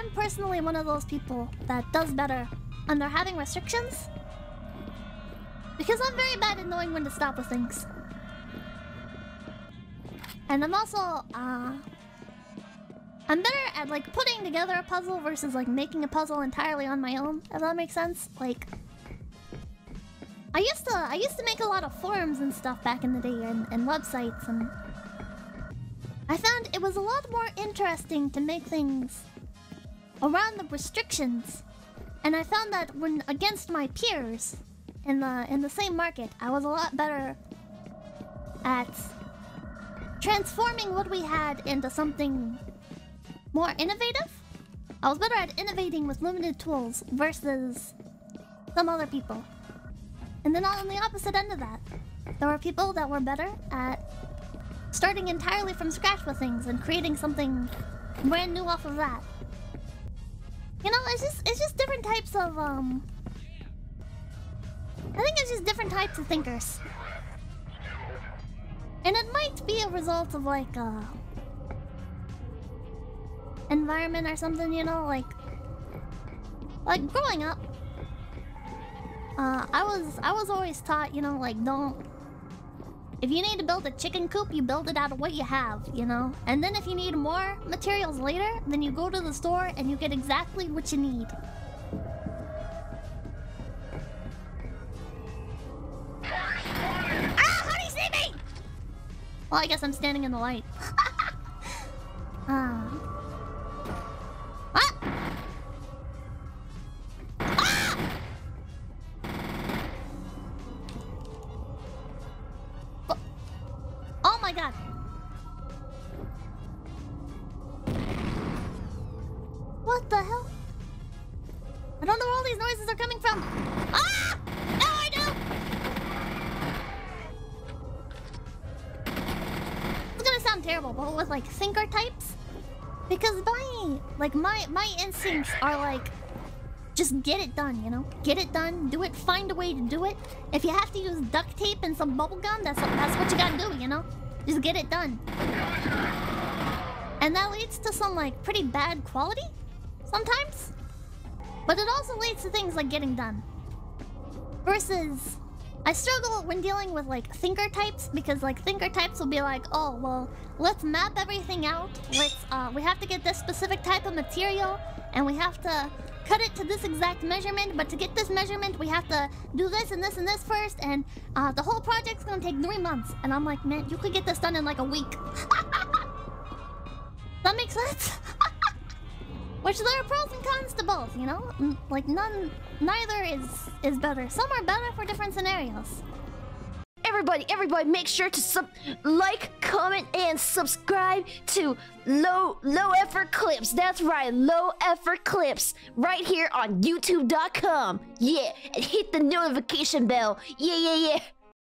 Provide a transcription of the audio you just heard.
I'm personally one of those people that does better under having restrictions. Because I'm very bad at knowing when to stop with things. And I'm also, uh... I'm better at, like, putting together a puzzle versus, like, making a puzzle entirely on my own, if that makes sense. Like... I used to, I used to make a lot of forums and stuff back in the day, and, and websites, and... I found it was a lot more interesting to make things around the restrictions. And I found that when against my peers in the in the same market, I was a lot better at transforming what we had into something more innovative. I was better at innovating with limited tools versus some other people. And then on the opposite end of that, there were people that were better at starting entirely from scratch with things and creating something brand new off of that. You know, it's just it's just different types of um I think it's just different types of thinkers. And it might be a result of like uh environment or something, you know, like like growing up. Uh I was I was always taught, you know, like don't if you need to build a chicken coop, you build it out of what you have, you know? And then if you need more materials later, then you go to the store and you get exactly what you need. Ah! How do you see me? Well, I guess I'm standing in the light. Ah. My god. What the hell? I don't know where all these noises are coming from. Ah! Now I do! It's gonna sound terrible, but with like thinker types, because my like my my instincts are like just get it done, you know? Get it done, do it, find a way to do it. If you have to use duct tape and some bubble gum, that's that's what you gotta do, you know? Just get it done. And that leads to some like pretty bad quality sometimes. But it also leads to things like getting done. Versus I struggle when dealing with like thinker types because like thinker types will be like, oh well, let's map everything out. Let's uh we have to get this specific type of material and we have to cut it to this exact measurement, but to get this measurement we have to do this and this and this first and uh the whole project's gonna take three months. And I'm like, man, you could get this done in like a week. that makes sense? Which there are pros and cons to both, you know? Like none neither is is better. Some are better for different scenarios. Everybody, everybody, make sure to sub like, comment, and subscribe to Low Low Effort Clips. That's right, Low Effort Clips, right here on YouTube.com. Yeah, and hit the notification bell. Yeah, yeah, yeah.